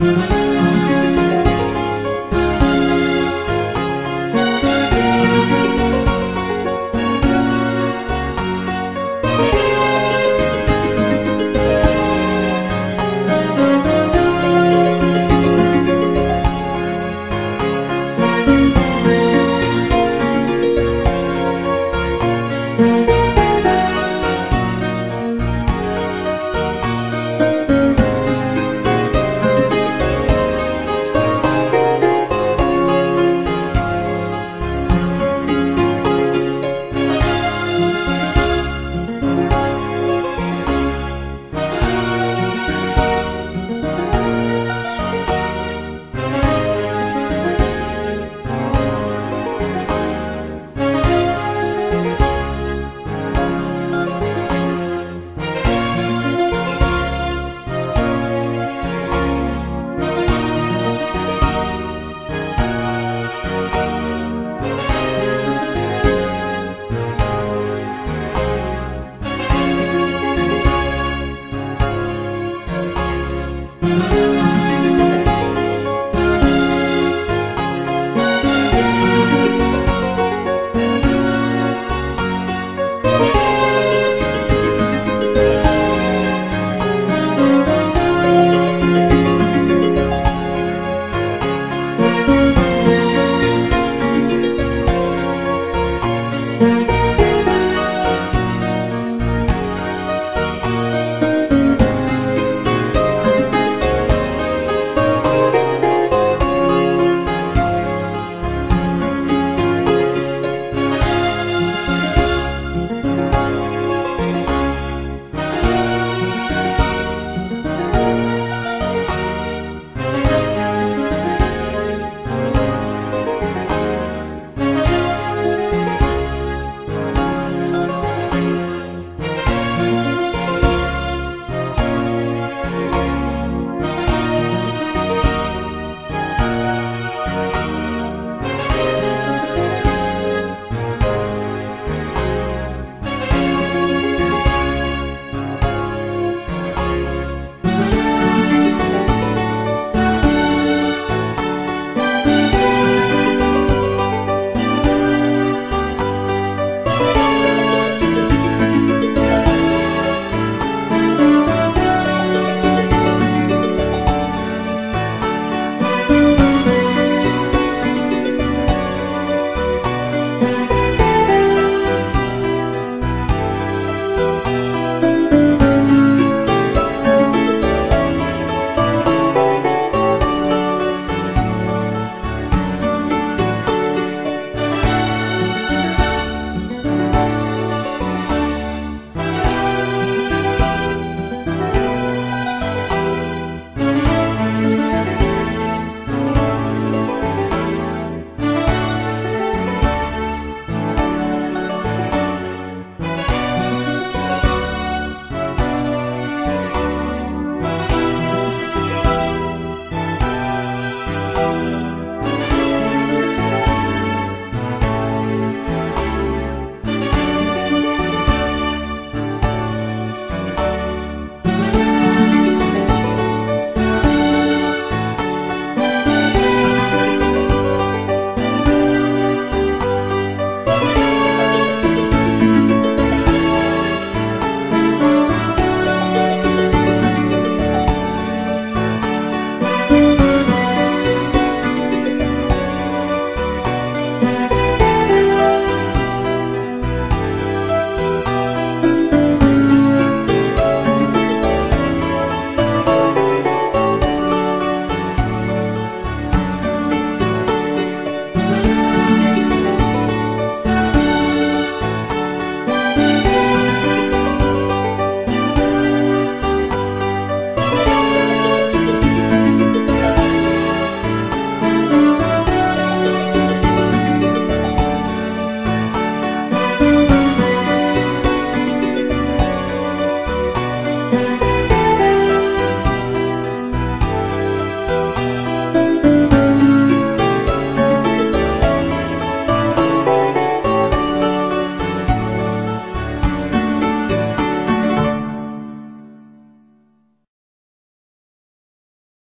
Música